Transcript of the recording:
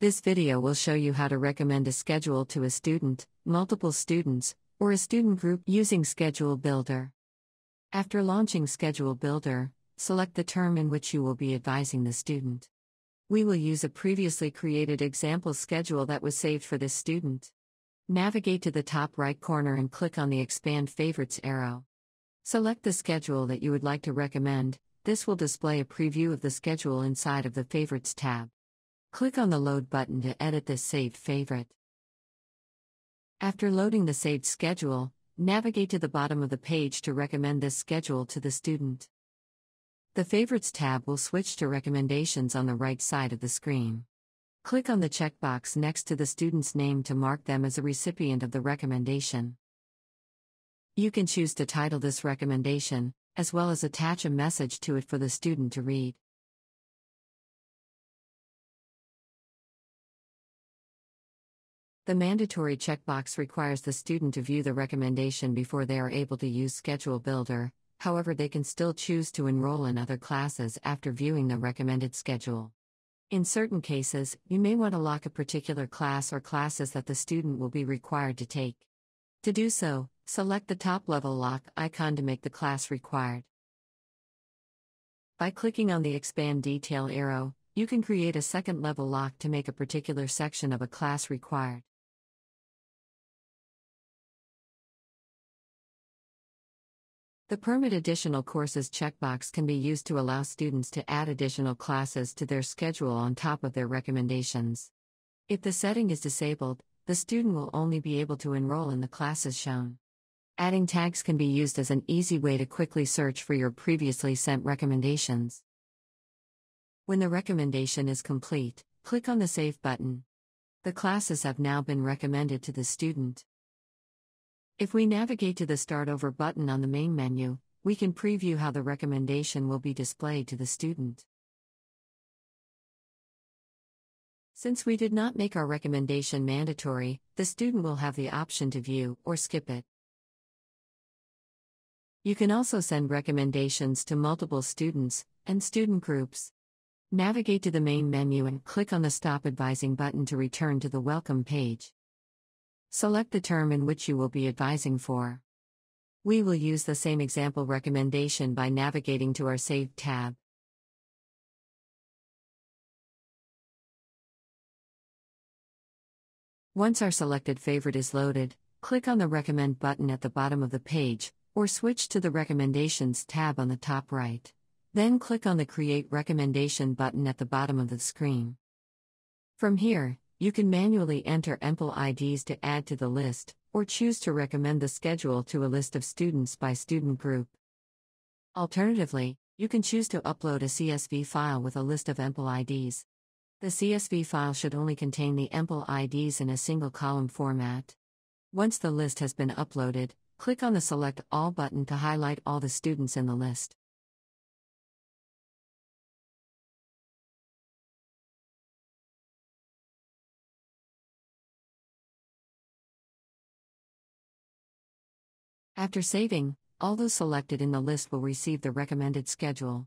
This video will show you how to recommend a schedule to a student, multiple students, or a student group using Schedule Builder. After launching Schedule Builder, select the term in which you will be advising the student. We will use a previously created example schedule that was saved for this student. Navigate to the top right corner and click on the Expand Favorites arrow. Select the schedule that you would like to recommend, this will display a preview of the schedule inside of the Favorites tab. Click on the Load button to edit this saved favorite. After loading the saved schedule, navigate to the bottom of the page to recommend this schedule to the student. The Favorites tab will switch to Recommendations on the right side of the screen. Click on the checkbox next to the student's name to mark them as a recipient of the recommendation. You can choose to title this recommendation, as well as attach a message to it for the student to read. The mandatory checkbox requires the student to view the recommendation before they are able to use Schedule Builder, however, they can still choose to enroll in other classes after viewing the recommended schedule. In certain cases, you may want to lock a particular class or classes that the student will be required to take. To do so, select the top level lock icon to make the class required. By clicking on the Expand Detail arrow, you can create a second level lock to make a particular section of a class required. The Permit Additional Courses checkbox can be used to allow students to add additional classes to their schedule on top of their recommendations. If the setting is disabled, the student will only be able to enroll in the classes shown. Adding tags can be used as an easy way to quickly search for your previously sent recommendations. When the recommendation is complete, click on the Save button. The classes have now been recommended to the student. If we navigate to the Start Over button on the main menu, we can preview how the recommendation will be displayed to the student. Since we did not make our recommendation mandatory, the student will have the option to view or skip it. You can also send recommendations to multiple students and student groups. Navigate to the main menu and click on the Stop Advising button to return to the Welcome page. Select the term in which you will be advising for. We will use the same example recommendation by navigating to our Saved tab. Once our selected favorite is loaded, click on the Recommend button at the bottom of the page, or switch to the Recommendations tab on the top right. Then click on the Create Recommendation button at the bottom of the screen. From here, you can manually enter EMPL IDs to add to the list, or choose to recommend the schedule to a list of students by student group. Alternatively, you can choose to upload a CSV file with a list of EMPL IDs. The CSV file should only contain the EMPL IDs in a single column format. Once the list has been uploaded, click on the Select All button to highlight all the students in the list. After saving, all those selected in the list will receive the recommended schedule.